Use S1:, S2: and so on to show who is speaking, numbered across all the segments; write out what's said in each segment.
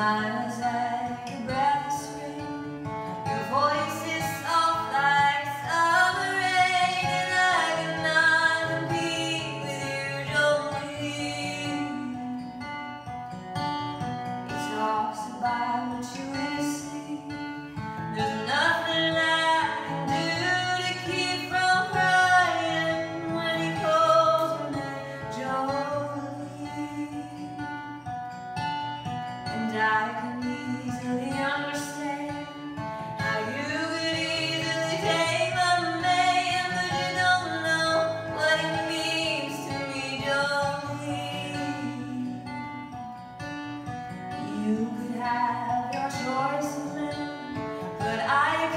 S1: Sometimes like a breath of spring Your voice is soft like summer rain And I compete with you, He talks about you.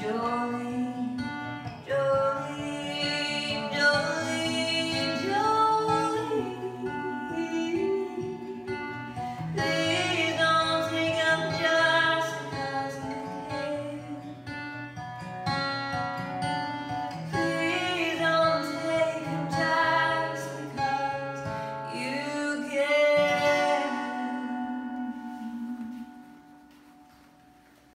S1: joy.